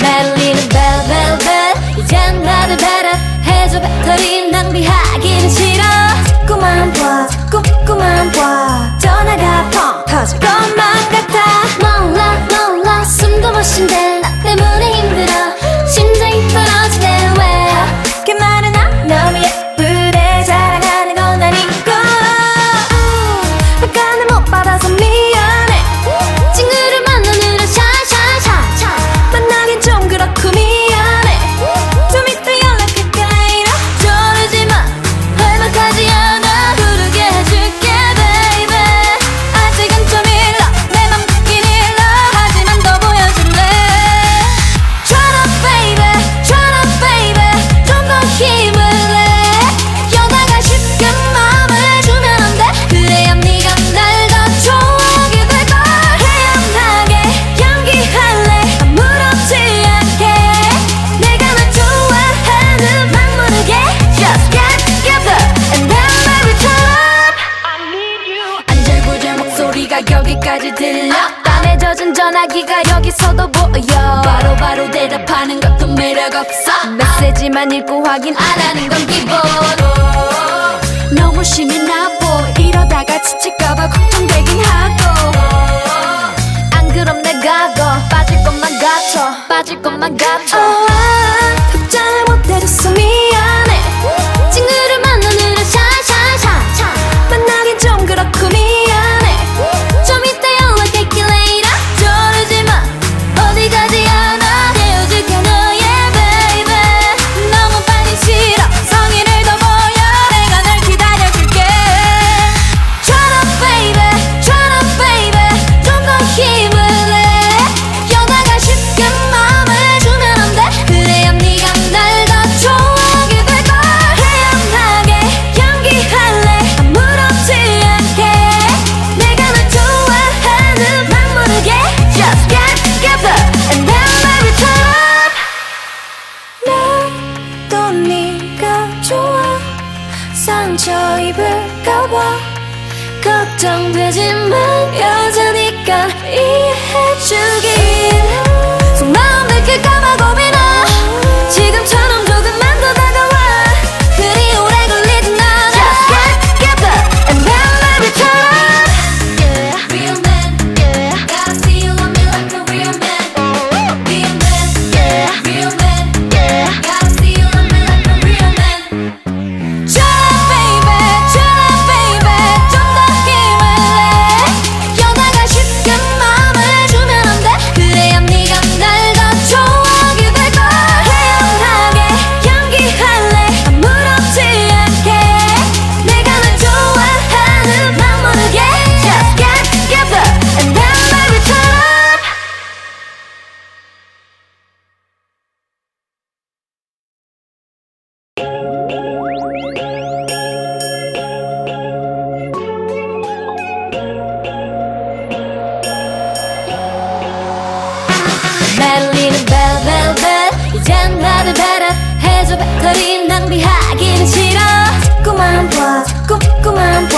매달리는 벨벨벨 이젠 나를 배려 해줘. 배터리 낭비하기는 싫어. 자꾸만 봐 자꾸만 봐. 전화가 펑 터질 것만 들려? 땀에 젖은 전화기가 여기서도 보여. 바로바로 바로 대답하는 것도 매력 없어. 메시지만 읽고 확인 안 하는 건 기본 너무 심히 나보. 이러다가 지칠까봐 걱정되긴 하고. 안 그럼 내가 거 빠질 것만 같아. 빠질 것만 같아. 걱정되지만 여자니까 이해해주기 낭비하기는 싫어. 자꾸만 봐 자꾸 자꾸만